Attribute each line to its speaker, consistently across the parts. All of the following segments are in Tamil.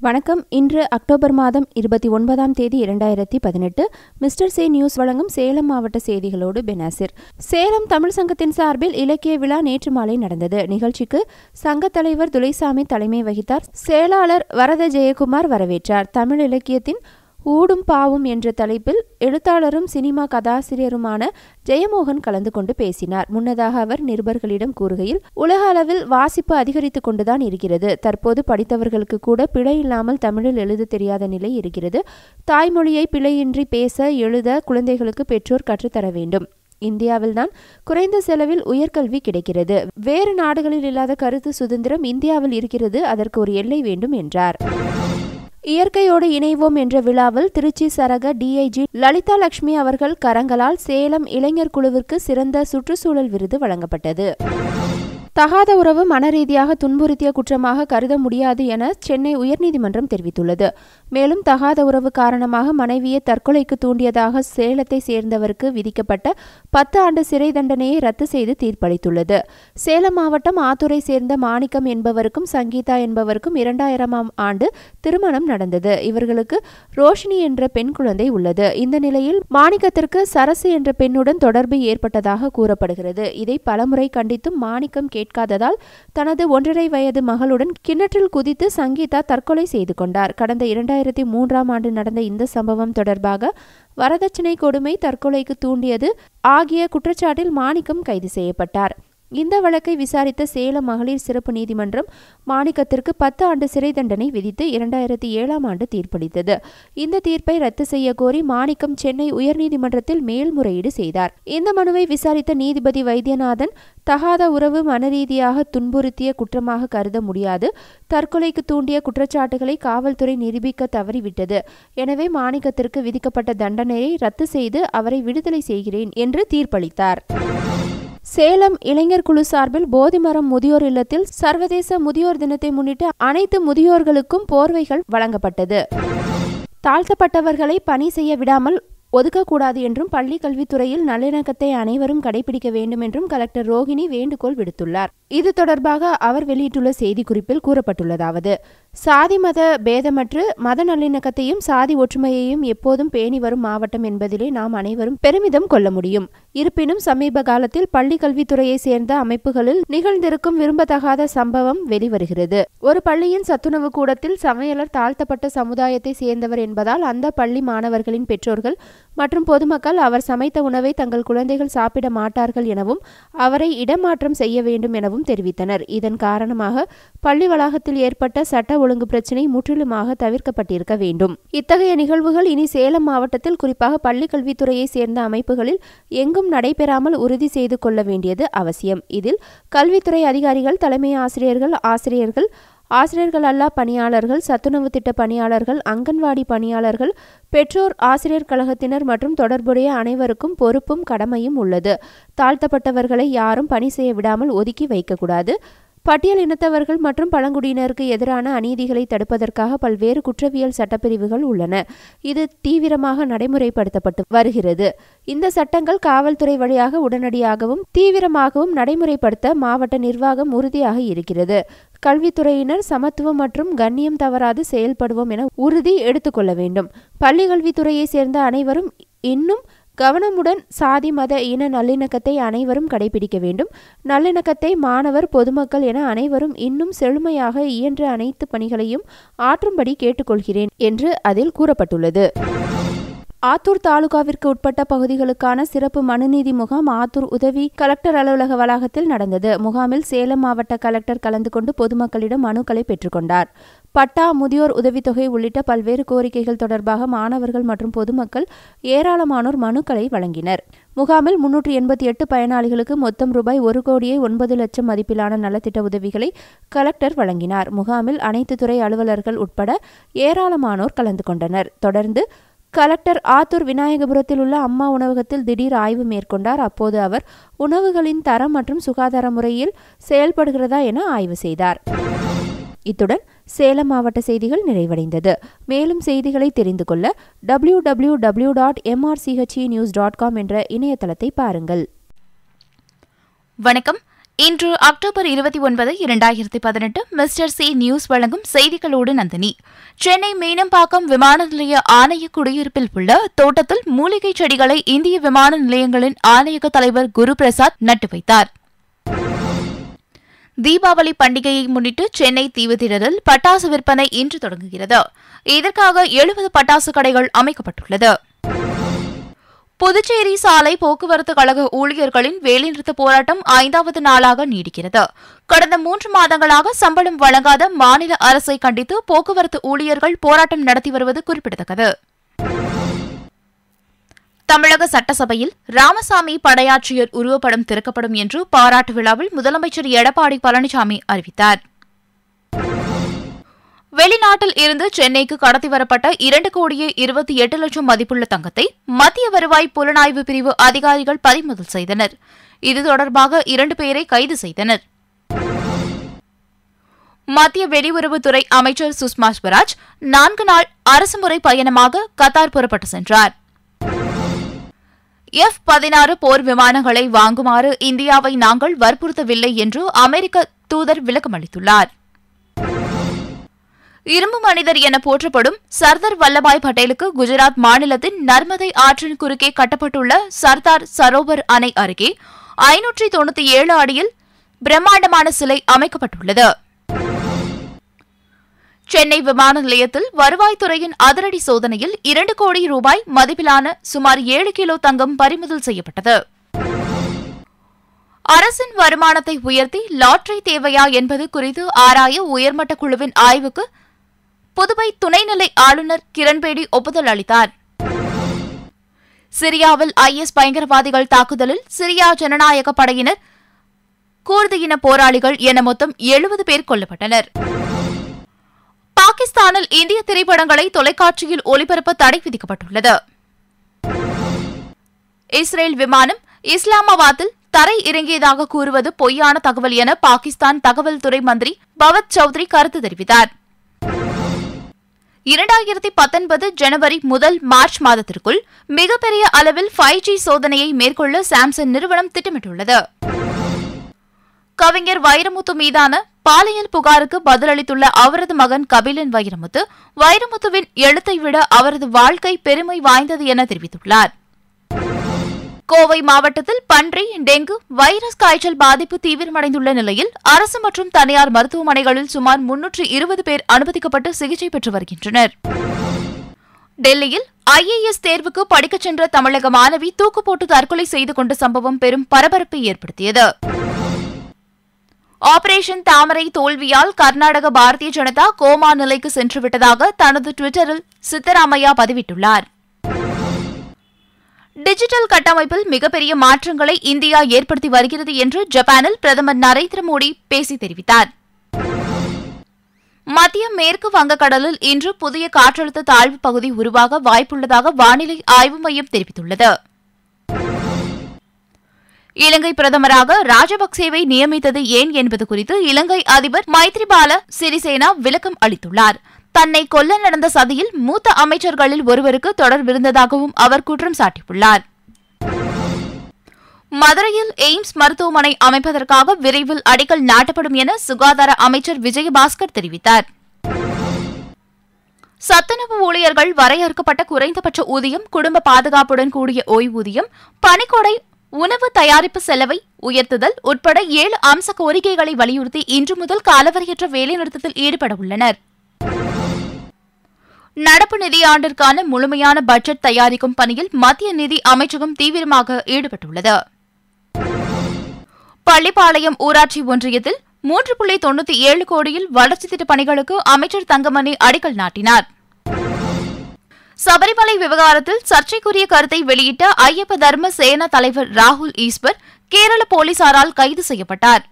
Speaker 1: வணக்கம். இன்று அக்டோபர் மாதம் இருபத்தி ஒன்பதாம் தேதி இரண்டாயிரத்தி பதினெட்டு. மிஸ்டர் சே நியூஸ் வழங்கும் சேலம் மாவட்ட செய்திகளோடு பெனாசிர். சேலம் தமிழ் சங்கத்தின் சார்பில் இலக்கிய விழா நேற்று மாலை நடந்தது. நிகழ்ச்சிக்கு சங்க தலைவர் துளைசாமி தலைமை வகித்தார். செயலாளர் வரத ஜெயக்குமார் வரவேற்றார். தமிழ் இலக்கியத்தின் ஊடும் பாவும் என்ற தலைப்பில் எழுத்தாளரும் சினிமா கதாசிரியருமான ஜெயமோகன் கலந்து கொண்டு பேசினார். முன்னதாக அவர் நிருபர்களிடம் கூறுகையில் உலக அளவில் வாசிப்பு அதிகரித்துக் கொண்டுதான் இருக்கிறது. தற்போது படித்தவர்களுக்கு கூட பிழை இல்லாமல் தமிழில் எழுத தெரியாத நிலை இருக்கிறது. தாய்மொழியை பிழையின்றி பேச எழுத குழந்தைகளுக்கு பெற்றோர் கற்றுத்தர வேண்டும். இந்தியாவில்தான் குறைந்த செலவில் உயர்கல்வி கிடைக்கிறது. வேறு நாடுகளில் இல்லாத கருத்து சுதந்திரம் இந்தியாவில் இருக்கிறது. அதற்கு ஒரு எல்லை வேண்டும் என்றார். இயற்கையோடு இணைவோம் என்ற விழாவில் திருச்சி சரக டிஐஜி லலிதா லட்சுமி அவர்கள் கரங்களால் சேலம் இளைஞர் குழுவிற்கு சிறந்த சுற்றுச்சூழல் விருது வழங்கப்பட்டது. தகாத உறவு மனரீதியாக துன்புறுத்திய குற்றமாக கருத முடியாது என சென்னை உயர்நீதிமன்றம் தெரிவித்துள்ளது. மேலும் தகாத உறவு காரணமாக மனைவியை தற்கொலைக்கு தூண்டியதாக சேலத்தை சேர்ந்தவருக்கு விதிக்கப்பட்ட பத்து ஆண்டு சிறை தண்டனையை ரத்து செய்து தீர்ப்பளித்துள்ளது. சேலம் மாவட்டம் ஆத்தூரை சேர்ந்த மாணிக்கம் என்பவருக்கும் சங்கீதா என்பவருக்கும் இரண்டாயிரமாம் ஆண்டு திருமணம் நடந்தது. இவர்களுக்கு ரோஷினி என்ற பெண் குழந்தை உள்ளது. இந்த நிலையில் மாணிக்கத்திற்கு சரசு என்ற பெண்ணுடன் தொடர்பு ஏற்பட்டதாக கூறப்படுகிறது. இதை பலமுறை கண்டித்தும் மாணிக்கம் கேட்டு கேட்காததால் தனது ஒன்றரை வயது மகளுடன் கிணற்றில் குதித்து சங்கீதா தற்கொலை செய்து கொண்டார். கடந்த இரண்டாயிரத்தி மூன்றாம் ஆண்டு நடந்த இந்த சம்பவம் தொடர்பாக வரதட்சணை கொடுமை தற்கொலைக்கு தூண்டியது ஆகிய குற்றச்சாட்டில் மாணிக்கம் கைது செய்யப்பட்டார். இந்த வழக்கை விசாரித்த சேலம் மகளிர் சிறப்பு நீதிமன்றம் மாணிக்கத்திற்கு பத்து ஆண்டு சிறை தண்டனை விதித்து இரண்டாயிரத்தி ஏழாம் ஆண்டு தீர்ப்பளித்தது. இந்த தீர்ப்பை ரத்து செய்ய கோரி மாணிக்கம் சென்னை உயர்நீதிமன்றத்தில் மேல்முறையீடு செய்தார். இந்த மனுவை விசாரித்த நீதிபதி வைத்தியநாதன் தகாத உறவு மனரீதியாக துன்புறுத்திய குற்றமாக கருத முடியாது. தற்கொலைக்கு தூண்டிய குற்றச்சாட்டுகளை காவல்துறை நிரூபிக்க தவறிவிட்டது. எனவே மாணிக்கத்திற்கு விதிக்கப்பட்ட தண்டனையை ரத்து செய்து அவரை விடுதலை செய்கிறேன் என்று தீர்ப்பளித்தார். சேலம் இளைஞர் குழு சார்பில் போதிமரம் முதியோர் இல்லத்தில் சர்வதேச முதியோர் தினத்தை முன்னிட்டு அனைத்து முதியோர்களுக்கும் போர்வைகள் வழங்கப்பட்டது. தாழ்த்தப்பட்டவர்களை பணி செய்ய விடாமல் ஒதுக்கக்கூடாது என்றும் பள்ளி கல்வித்துறையில் நல்லிணக்கத்தை அனைவரும் கடைபிடிக்க வேண்டும் என்றும் கலெக்டர் ரோஹிணி வேண்டுகோள் விடுத்துள்ளார். இது தொடர்பாக அவர் வெளியிட்டுள்ள செய்திக்குறிப்பில் கூறப்பட்டுள்ளதாவது சாதி மத பேதமற்று மத நல்லிணக்கத்தையும் சாதி ஒற்றுமையையும் எப்போதும் பேணி வரும் மாவட்டம் என்பதிலே நாம் அனைவரும் பெருமிதம் கொள்ள முடியும். இருப்பினும் சமீப காலத்தில் பள்ளி கல்வித்துறையை சேர்ந்த அமைப்புகளில் நிகழ்ந்திருக்கும் விரும்பத்தகாத சம்பவம் வெளிவருகிறது. ஒரு பள்ளியின் சத்துணவு கூடத்தில் சமையலர் தாழ்த்தப்பட்ட சமுதாயத்தை சேர்ந்தவர் என்பதால் அந்த பள்ளி மாணவர்களின் பெற்றோர்கள் மற்றும் பொதுமக்கள் அவர் சமைத்த உணவை தங்கள் குழந்தைகள் சாப்பிட மாட்டார்கள் எனவும் அவரை இடமாற்றம் செய்ய வேண்டும் எனவும் தெரிவித்தனர். இதன் காரணமாக பள்ளி வளாகத்தில் ஏற்பட்ட சட்ட ஒழுங்கு பிரச்சினை முற்றிலுமாக தவிர்க்கப்பட்டிருக்க வேண்டும். இத்தகைய நிகழ்வுகள் இனி சேலம் மாவட்டத்தில் குறிப்பாக பள்ளி கல்வித்துறையை சேர்ந்த அமைப்புகளில் எங்கும் நடைபெறாமல் உறுதி செய்து கொள்ள வேண்டியது அவசியம். இதில் கல்வித்துறை அதிகாரிகள் தலைமை ஆசிரியர்கள் ஆசிரியர்கள் ஆசிரியர்கள் அல்லா பணியாளர்கள் சத்துணவு திட்ட பணியாளர்கள் அங்கன்வாடி பணியாளர்கள் பெற்றோர் ஆசிரியர் கழகத்தினர் மற்றும் தொடர்புடைய அனைவருக்கும் பொறுப்பும் கடமையும் உள்ளது. தாழ்த்தப்பட்டவர்களை யாரும் பணி செய்ய விடாமல் ஒதுக்கி வைக்கக்கூடாது. பட்டியல் இனத்தவர்கள் மற்றும் பழங்குடியினருக்கு எதிரான அநீதிகளை தடுப்பதற்காக பல்வேறு குற்றவியல் சட்டப்பிரிவுகள் உள்ளன. இது தீவிரமாக நடைமுறைப்படுத்தப்பட்டு வருகிறது. இந்த சட்டங்கள் காவல்துறை வழியாக உடனடியாகவும் தீவிரமாகவும் நடைமுறைப்படுத்த மாவட்ட நிர்வாகம் உறுதியாக இருக்கிறது. கல்வித்துறையினர் சமத்துவம் மற்றும் கண்ணியம் தவறாது செயல்படுவோம் என உறுதி எடுத்துக்கொள்ள வேண்டும். பள்ளி கல்வித்துறையை சேர்ந்த அனைவரும் இன்னும் கவனமுடன் சாதி மத இன நல்லிணக்கத்தை அனைவரும் கடைபிடிக்க வேண்டும். நல்லிணக்கத்தை மாணவர் பொதுமக்கள் என அனைவரும் இன்னும் செழுமையாக இயன்ற அனைத்து பணிகளையும் ஆற்றும்படி கேட்டுக்கொள்கிறேன் என்று அதில் கூறப்பட்டுள்ளது. ஆத்தூர் தாலுகாவிற்கு உட்பட்ட பகுதிகளுக்கான சிறப்பு மனுநீதி முகாம் ஆத்தூர் உதவி கலெக்டர் அலுவலக வளாகத்தில் நடந்தது. முகாமில் சேலம் மாவட்ட கலெக்டர் கலந்து கொண்டு பொதுமக்களிடம் மனுக்களை பெற்றுக்கொண்டார் பட்டா முதியோர் உதவித்தொகை உள்ளிட்ட பல்வேறு கோரிக்கைகள் தொடர்பாக மாணவர்கள் மற்றும் பொதுமக்கள் ஏராளமானோர் மனுக்களை வழங்கினர். முகாமில் முன்னூற்றி எண்பத்தி எட்டு பயனாளிகளுக்கு மொத்தம் ரூபாய் ஒரு கோடியே ஒன்பது லட்சம் மதிப்பிலான நலத்திட்ட உதவிகளை கலெக்டர் வழங்கினார். முகாமில் அனைத்து துறை அலுவலர்கள் உட்பட ஏராளமானோர் கலந்து கொண்டனர். தொடர்ந்து கலெக்டர் ஆத்தூர் விநாயகபுரத்தில் உள்ள அம்மா உணவகத்தில் திடீர் ஆய்வு மேற்கொண்டார். அப்போது அவர் உணவுகளின் தரம் மற்றும் சுகாதார முறையில் செயல்படுகிறதா என ஆய்வு செய்தார். இத்துடன் சேலம் மாவட்ட செய்திகள் நிறைவடைந்தது. மேலும் செய்திகளை தெரிந்து கொள்ள W W W dot M R C H E news dot com என்ற இணையதளத்தை பாருங்கள்.
Speaker 2: வணக்கம். இன்று அக்டோபர் இருபத்தி ஒன்பது இரண்டாயிரத்தி பதினெட்டு மிஸ்டர் சி நியூஸ் வழங்கும் செய்திகளோடு நந்தினி. சென்னை மீனம்பாக்கம் விமான நிலைய ஆணைய குடியிருப்பில் உள்ள தோட்டத்தில் மூலிகை செடிகளை இந்திய விமான நிலையங்களின் ஆணையக தலைவர் குரு பிரசாத் நட்டு வைத்தார். தீபாவளி பண்டிகையை முன்னிட்டு சென்னை தீவுத்திடலில் பட்டாசு விற்பனை இன்று தொடங்குகிறது. இதற்காக எழுபது பட்டாசு கடைகள் அமைக்கப்பட்டுள்ளது. புதுச்சேரி சாலை போக்குவரத்து கழக ஊழியர்களின் வேலைநிறுத்த போராட்டம் ஐந்தாவது நாளாக நீடிக்கிறது. கடந்த மூன்று மாதங்களாக சம்பளம் வழங்காத மாநில அரசை கண்டித்து போக்குவரத்து ஊழியர்கள் போராட்டம் நடத்தி வருவது குறிப்பிடத்தக்கது. தமிழக சட்டசபையில் ராமசாமி படையாட்சியர் உருவப்படம் திறக்கப்படும் என்று பாராட்டு விழாவில் முதலமைச்சர் எடப்பாடி பழனிசாமி அறிவித்தார். வெளிநாட்டில் இருந்து சென்னைக்கு கடத்தி வரப்பட்ட இரண்டு கோடியே இருபத்தி எட்டு லட்சம் மதிப்புள்ள தங்கத்தை மத்திய வருவாய் புலனாய்வு பிரிவு அதிகாரிகள் பறிமுதல் செய்தனர். இது தொடர்பாக இரண்டு பேரை கைது செய்தனர். மத்திய வெளியுறவுத்துறை அமைச்சர் சுஷ்மா ஸ்வராஜ் நான்கு நாள் அரசுமுறை பயணமாக கத்தார் புறப்பட்டு சென்றார். எஃப் பதினாறு போர் விமானங்களை வாங்குமாறு இந்தியாவை நாங்கள் வற்புறுத்தவில்லை என்று அமெரிக்க தூதர் விளக்கமளித்துள்ளார். இரும்பு மனிதர் என போற்றப்படும் சர்தார் வல்லபாய் பட்டேலுக்கு குஜராத் மாநிலத்தின் நர்மதை ஆற்றின் குறுக்கே கட்டப்பட்டுள்ள சர்தார் சரோவர் அணை அருகே ஐநூற்றி தொண்ணூத்தி ஏழு அடியில் பிரம்மாண்டமான சிலை அமைக்கப்பட்டுள்ளது. சென்னை விமான நிலையத்தில் வருவாய்த்துறையின் அதிரடி சோதனையில் இரண்டு கோடி ரூபாய் மதிப்பிலான சுமார் ஏழு கிலோ தங்கம் பறிமுதல் செய்யப்பட்டது. அரசின் வருமானத்தை உயர்த்தி லாட்டரி தேவையா என்பது குறித்து ஆராய உயர்மட்ட குழுவின் ஆய்வுக்கு புதுவை துணைநிலை ஆளுநர் கிரண்பேடி ஒப்புதல் அளித்தார். சிரியாவில் ஐஎஸ் பயங்கரவாதிகள் தாக்குதலில் சிரியா ஜனநாயக படையினர் கூர்து இன போராளிகள் என மொத்தம் எழுபது பேர் கொல்லப்பட்டனர். பாகிஸ்தானில் இந்திய திரைப்படங்களை தொலைக்காட்சியில் ஒளிபரப்ப தடை விதிக்கப்பட்டுள்ளது. இஸ்ரேல் விமானம் இஸ்லாமாபாத்தில் தரை இறங்கியதாக கூறுவது பொய்யான தகவல் என பாகிஸ்தான் தகவல் துறை மந்திரி பவத் சௌத்ரி கருத்து தெரிவித்தார். இரண்டாயிரத்தி பத்தொன்பது ஜனவரி முதல் மார்ச் மாதத்திற்குள் மிகப்பெரிய அளவில் ஃபைவ் ஜி சோதனையை மேற்கொள்ள சாம்சங் நிறுவனம் திட்டமிட்டுள்ளது. கவிஞர் வைரமுத்து மீதான பாலியல் புகாருக்கு பதிலளித்துள்ள அவரது மகன் கபிலன் வைரமுத்து வைரமுத்துவின் எழுத்தை விட அவரது வாழ்க்கை பெருமை வாய்ந்தது என தெரிவித்துள்ளார். கோவை மாவட்டத்தில் பன்றி டெங்கு வைரஸ் காய்ச்சல் பாதிப்பு தீவிரமடைந்துள்ள நிலையில் அரசு மற்றும் தனியார் மருத்துவமனைகளில் சுமார் முன்னூற்று இருபது பேர் அனுமதிக்கப்பட்டு சிகிச்சை பெற்று வருகின்றனர். டெல்லியில் ஐஏஎஸ் தேர்வுக்கு படிக்கச் சென்ற தமிழக மாணவி தூக்கு போட்டு தற்கொலை செய்து கொண்ட சம்பவம் பெரும் பரபரப்பை ஏற்படுத்தியது. ஆபரேஷன் தாமரை தோல்வியால் கர்நாடக பாரதிய ஜனதா கோமா நிலைக்கு சென்றுவிட்டதாக தனது டுவிட்டரில் சித்தராமையா பதிவிட்டுள்ளார். டிஜிட்டல் கட்டமைப்பில் மிகப்பெரிய மாற்றங்களை இந்தியா ஏற்படுத்தி வருகிறது என்று ஜப்பானில் பிரதமர் நரேந்திர மோடி பேசி தெரிவித்தார். மத்திய மேற்கு வங்கக்கடலில் இன்று புதிய காற்றழுத்த தாழ்வு பகுதி உருவாக வாய்ப்புள்ளதாக வானிலை ஆய்வு மையம் தெரிவித்துள்ளது. இலங்கை பிரதமராக ராஜபக்சேவை நியமித்தது ஏன் என்பது குறித்து இலங்கை அதிபர் மைத்ரிபால சிறிசேனா விளக்கம் அளித்துள்ளார். தன்னை கொல்ல நடந்த சதியில் மூத்த அமைச்சர்களில் ஒருவருக்கு தொடர்பிருந்ததாகவும் அவர் குற்றம் சாட்டியுள்ளார். மதுரையில் எய்ம்ஸ் மருத்துவமனை அமைப்பதற்காக விரைவில் அடிக்கல் நாட்டப்படும் என சுகாதார அமைச்சர் விஜயபாஸ்கர் தெரிவித்தார். சத்துணவு ஊழியர்கள் வரையறுக்கப்பட்ட குறைந்தபட்ச ஊதியம் குடும்ப பாதுகாப்புடன் கூடிய ஓய்வூதியம் பணிக்கொடை உணவு தயாரிப்பு செலவை உயர்த்துதல் உட்பட ஏழு அம்ச கோரிக்கைகளை வலியுறுத்தி இன்று முதல் காலவரையற்ற வேலைநிறுத்தத்தில் ஈடுபட உள்ளனர். நடப்பு நிதியாண்டிற்கான முழுமையான பட்ஜெட் தயாரிக்கும் பணியில் மத்திய நிதி அமைச்சகம் தீவிரமாக ஈடுபட்டுள்ளது. பள்ளிப்பாளையம் ஊராட்சி ஒன்றியத்தில் மூன்று புள்ளி தொண்ணூத்தி ஏழு கோடியில் வளர்ச்சி திட்டப் பணிகளுக்கு அமைச்சர் தங்கமணி அடிக்கல் நாட்டினார். சபரிமலை விவகாரத்தில் சர்ச்சைக்குரிய கருத்தை வெளியிட்ட ஐயப்ப தர்ம சேனா தலைவர் ராகுல் ஈஸ்வர் கேரள போலீசாரால் கைது செய்யப்பட்டார்.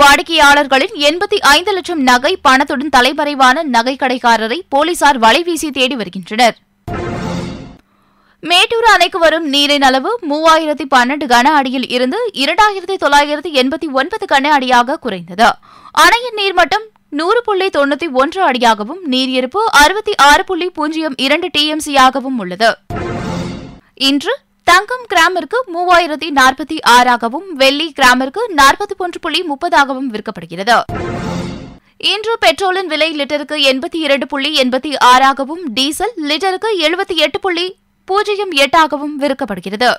Speaker 2: வாடிக்கையாளர்களின் எண்பத்தி ஐந்து லட்சம் நகை பணத்துடன் தலைமறைவான நகை கடைக்காரரை போலீசார் வலைவீசி தேடி வருகின்றனர். மேட்டூர் அணைக்கு வரும் நீரின் அளவு மூவாயிரத்தி பன்னெண்டு கன அடியில் இருந்து இரண்டாயிரத்தி தொள்ளாயிரத்தி எண்பத்தி ஒன்பது கன அடியாக குறைந்தது. அணையின் நீர்மட்டம் நூறு புள்ளி தொண்ணூத்தி ஒன்று அடியாகவும் நீர் இருப்பு அறுபத்தி ஆறு புள்ளி பூஜ்ஜியம் இரண்டு டிஎம்சியாகவும் உள்ளது. இன்று தங்கம் கிராமிற்கு மூவாயிரத்தி நாற்பத்தி ஆறாகவும் வெள்ளி கிராமிற்கு நாற்பத்தி ஒன்று புள்ளி முப்பதாகவும் விற்கப்படுகிறது. இன்று பெட்ரோலின் விலை லிட்டருக்கு எண்பத்தி இரண்டு புள்ளி எண்பத்தி ஆறாகவும் டீசல் லிட்டருக்கு எழுபத்தி எட்டு புள்ளி பூஜ்ஜியம் எட்டாகவும் விற்கப்படுகிறது.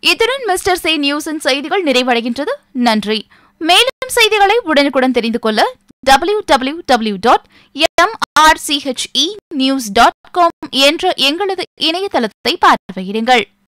Speaker 2: இத்துடன் மிஸ்டர் சே நியூஸின் செய்திகள் நிறைவடைகின்றது. நன்றி. மேலும் செய்திகளை உடனுக்குடன் தெரிந்து கொள்ள W W dot news dot com என்ற எங்களது இணையதளத்தை பார்வையிடுங்கள்.